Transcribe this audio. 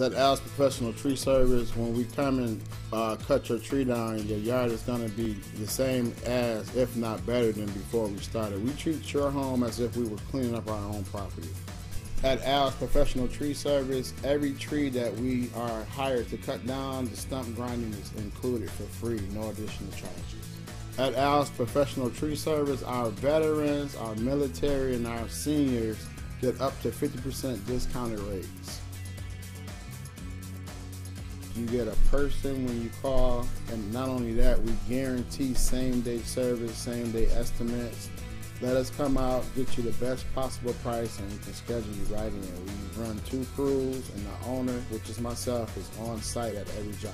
At Al's Professional Tree Service, when we come and uh, cut your tree down, your yard is going to be the same as, if not better than before we started. We treat your home as if we were cleaning up our own property. At Al's Professional Tree Service, every tree that we are hired to cut down, the stump grinding is included for free, no additional charges. At Al's Professional Tree Service, our veterans, our military, and our seniors get up to 50% discounted rates. You get a person when you call, and not only that, we guarantee same day service, same day estimates. Let us come out, get you the best possible price, and we can schedule you right in. We run two crews, and the owner, which is myself, is on site at every job.